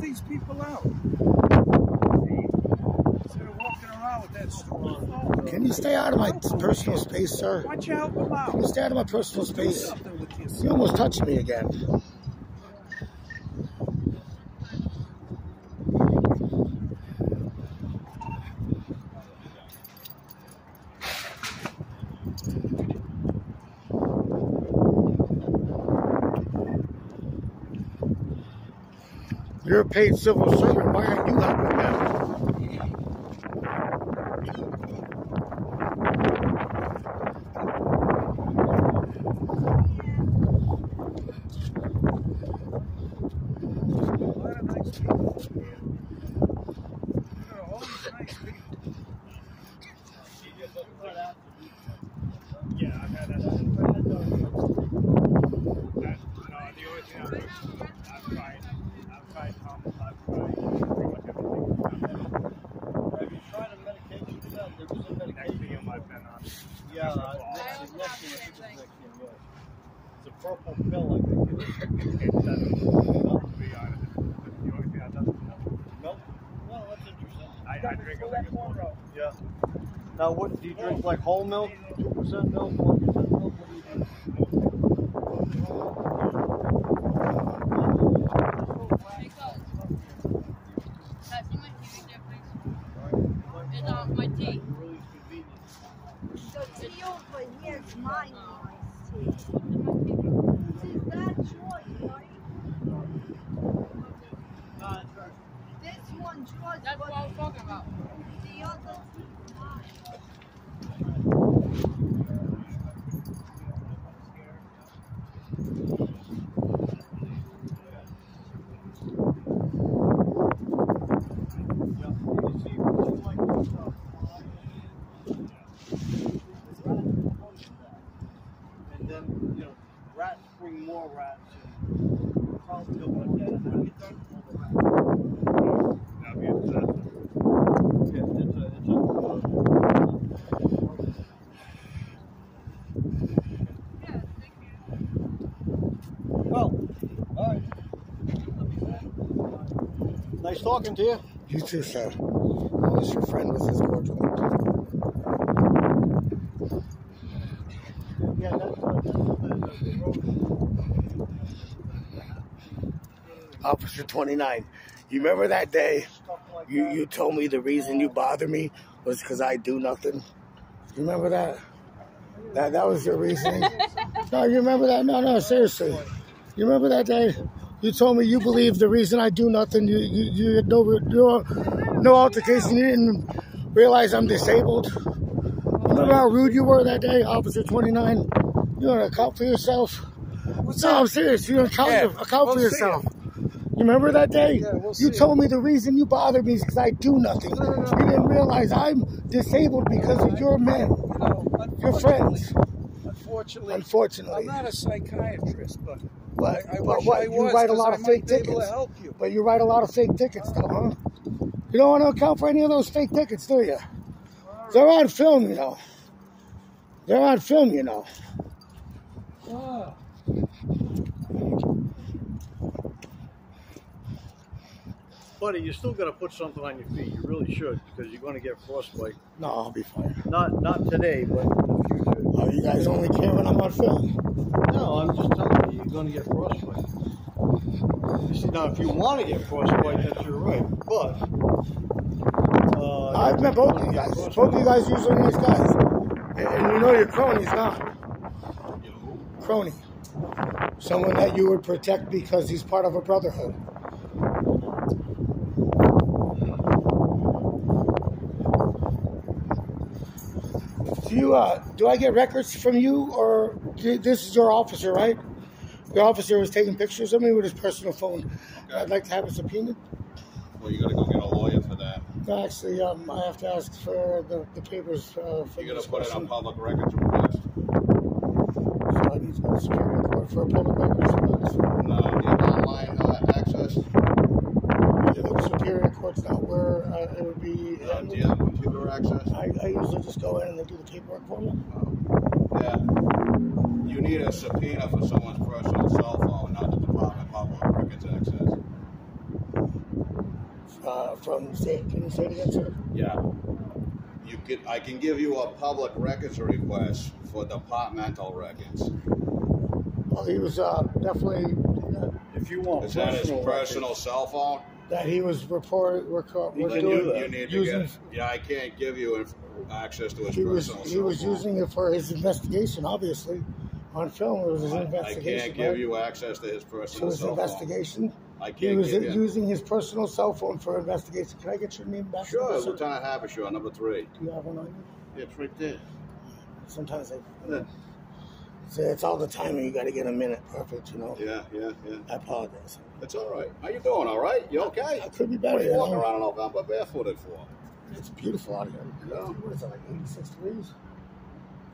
these people out? Instead of walking around with that stupid phone. Can you stay out of my personal space, sir? Why don't you help them Can out? you stay out of my personal space? something with yourself. You almost touched me again. You're a paid civil servant. Why aren't you helping them? A lot of nice people here. Look at all these nice people. Yeah, I've had that. That- no, the only thing I've, I've tried, I've tried comments, I've tried pretty much everything. Have you tried a medication for that? There was a Next medication. video I've been on. Yeah, uh, next, Nexium, I think it's Nexium, yes. It's a purple pill, I think it is. It doesn't, to be honest, it's the only thing I've done. Milk? Well, that's interesting. I, I drink a liquor. Yeah. Now, what, do you drink like whole milk, two percent milk, one percent milk? What do you drink? It's uh, my tea. Really convenient. So tea over here is mine, nice tea. This is that choice, right? This one choice, That's what I was talking about. the other tea mine. Yeah. You see, you like this stuff. And you know, rats bring more rats and probably don't want that. When you done all the rats. That'd be a it's a, it's a. Well, all right. Nice talking to you. You too, sir. Always your friend with his cordial. Yeah, that's, uh, that's the, the road. Officer 29. You remember that day you, you told me the reason you bother me was because I do nothing? You remember that? That that was your reasoning? no, you remember that? No, no, seriously. You remember that day? You told me you believe the reason I do nothing, you you, you had no, no, no altercation, you didn't realize I'm disabled. Remember how rude you were that day, Officer 29? You want to account for yourself? What's No, I'm serious. You don't account, Yeah, account we'll for see yourself. Remember that day? Yeah, we'll you see. told me the reason you bother me is because I do nothing. No, no, no. You didn't realize I'm disabled because of your men, You know, your friends. Unfortunately, Unfortunately, I'm not a psychiatrist, but but, I, I but what? I you write a lot of fake be able to tickets. help you. But you write a lot of fake tickets, though, huh? You don't want to account for any of those fake tickets, do you? They're on film, you know. They're on film, you know. Ah. Buddy, you still got to put something on your feet. You really should because you're going to get frostbite. No, I'll be fine. Not not today, but in the future. Oh, you guys only care when I'm on film. No, I'm just telling you, you're going to get frostbite. You see, now if you want to get frostbite, that's your right. But uh, I've met both of you guys. Both of you guys usually nice guys. And, and you know your crony's not. Crony. Someone that you would protect because he's part of a brotherhood. Do you uh do I get records from you or do- this is your officer, right? The officer was taking pictures of me with his personal phone. I'd like to have it subpoenaed. Well, you gotta go get a lawyer for that. No, Actually, um, I have to ask for the, the papers uh, for You gotta put it on public records request. So I need to go to Superior Court for a public records request. No, get online uh, access. Yeah, the Superior Court's not where uh, it would be. Uh, access? I, I usually just go in and they do the paperwork for me. Yeah. You need a subpoena for someone's personal cell phone, not the Department of Public Records access. uh, from, say, can you say it again, sir? Yeah. You could, I can give you a public records request for departmental records. Well, he was uh, definitely, uh, If you want Is that his personal personal records, cell phone? That he was reported, record, He was Then can do doing, you, you need to using, get, yeah, I can't give you access to his he was, personal he was phone. using it for his investigation, obviously. On film, it was his I, I can't give right? you access to his to personal his cell investigation. phone. I can't was give you. using his personal cell phone for investigation. Can I get your name back? Sure? Lieutenant Habershaw, number three. Do you have one on you? it's right there. Sometimes I, Yeah. So it's all the time, and you got to get a minute perfect. You know. Yeah, yeah, yeah. I apologize. It's all right. How you doing? All right? You okay? I could be What better. are you walking know? around in November barefooted for? It's beautiful out here. Yeah. What is it like 86 degrees?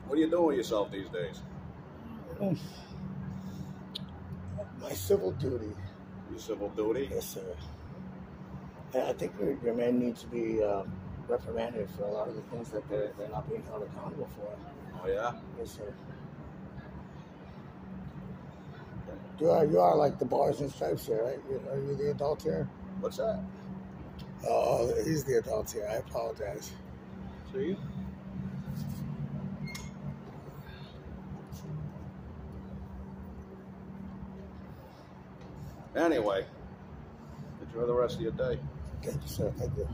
What are you doing yourself these days? My civil duty, You civil duty? yes, sir. I I think your, your men need to be uh, reprimanded for a lot of the things that they're, they're not being held accountable for. Oh yeah. Yes, sir. You are, you are like the bars and stripes here, right? You- Are you the adult here? What's that? Oh, he's the adult here. I apologize. See? You. Anyway, enjoy the rest of your day. Thank you, sir. Thank you.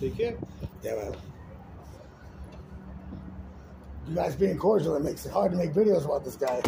Take care. Yeah, well. You guys being cordial, it makes it hard to make videos about this guy.